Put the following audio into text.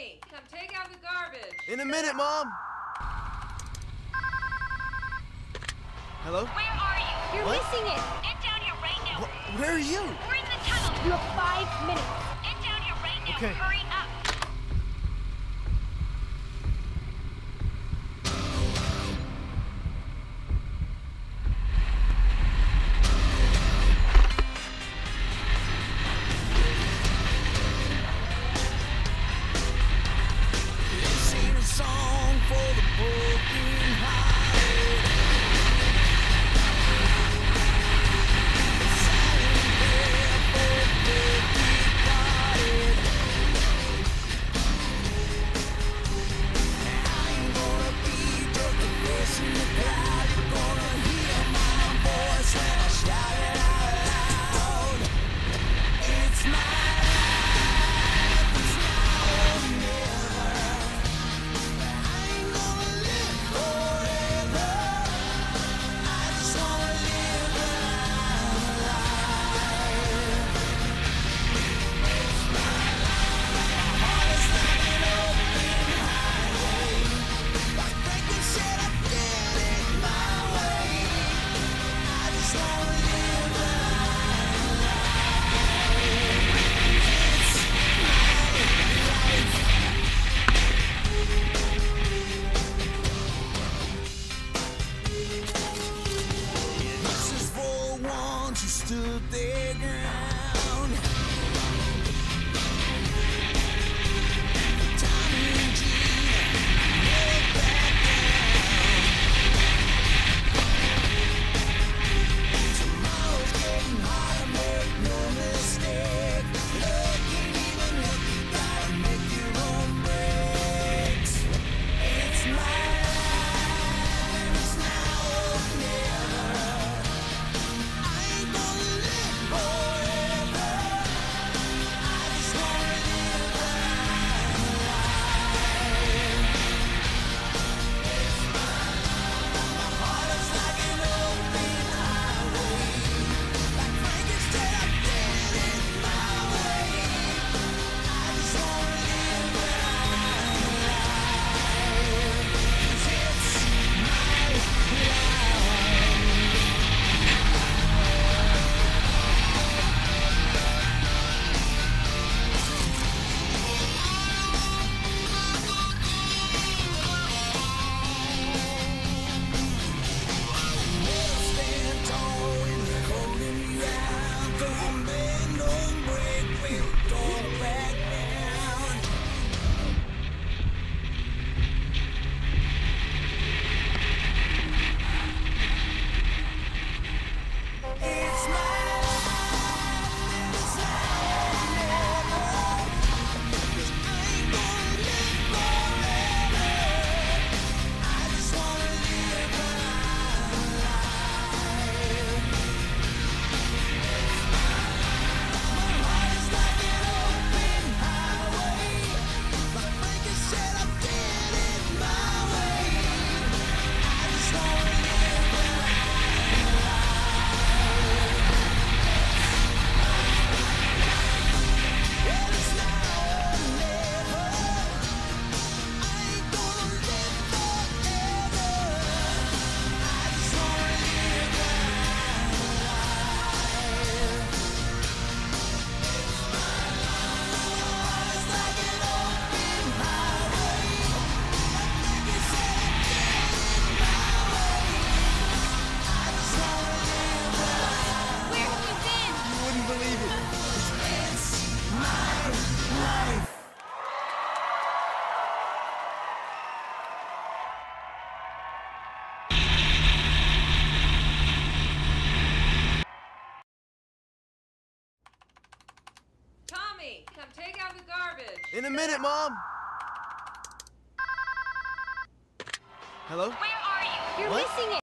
me. Come take out the garbage. In a minute, Mom. Hello? Where are you? You're what? missing it. Get down here right now. Wh where are you? We're in the tunnel. You have five minutes. Get down here right now. Okay. Hurry Come take out the garbage. In a minute, Mom. Hello? Where are you? You're what? missing it.